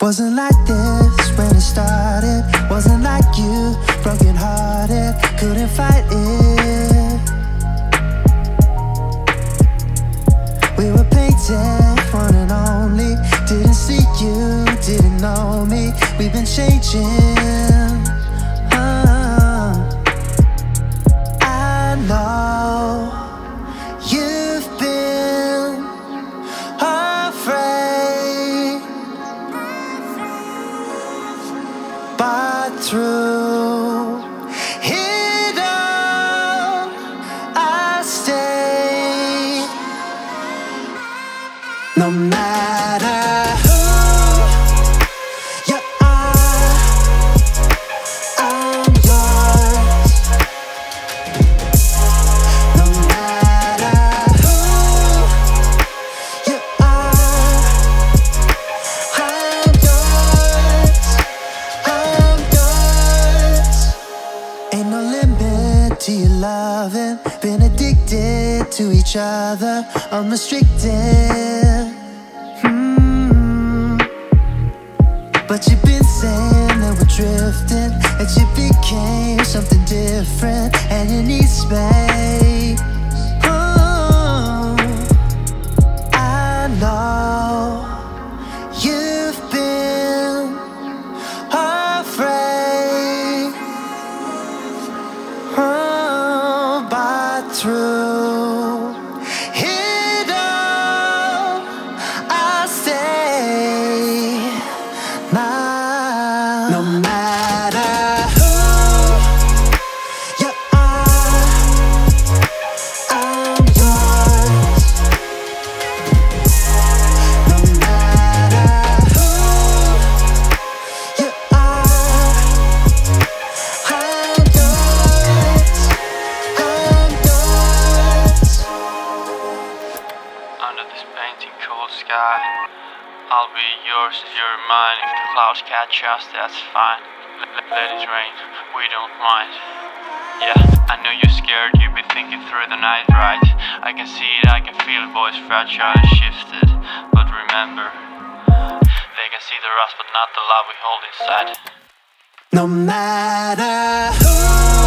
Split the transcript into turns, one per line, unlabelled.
Wasn't like this when it started. Wasn't like you, broken hearted, couldn't fight it. We were painted one and only. Didn't see you, didn't know me. We've been changing. Through Been addicted to each other, unrestricted. Hmm. But you've been saying but
Under this painting cold sky, I'll be yours you're mine. If the clouds catch us, that's fine. Let, let, let it rain, we don't mind. Yeah, I know you're scared, you've been thinking through the night, right? I can see it, I can feel it, voice fragile and shifted. But remember, they can see the rust, but not the love we hold inside.
No matter who